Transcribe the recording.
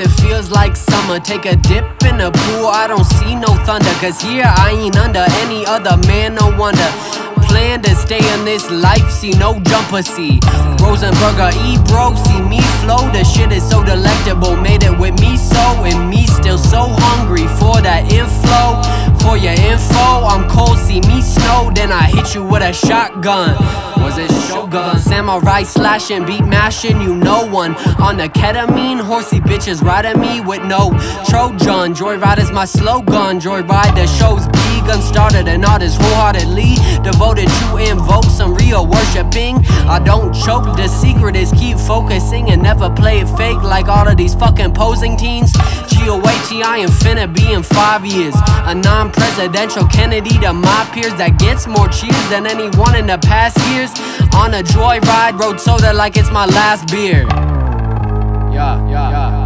it feels like summer. Take a dip in the pool, I don't see no thunder. Cause here I ain't under any other man, no wonder. Plan to stay in this life, see no jumper, see. Rosenberger, E bro, see me flow. The shit is so delectable, made it with me so. And me still so hungry for that inflow. For your info, I'm cold, see me snow. Then I hit you with a shotgun. Was it Shogun? Samurai slashing, beat mashing, you know one. On the ketamine, horsey bitches riding me with no Trojan. Joyride is my slogan. Joyride the show's begun, started an artist wholeheartedly to worshipping. I don't choke, the secret is keep focusing and never play it fake like all of these fucking posing teens. GOAT, I am finna be in five years. A non presidential Kennedy to my peers that gets more cheers than anyone in the past years. On a joyride, road soda like it's my last beer. Yeah, yeah, yeah.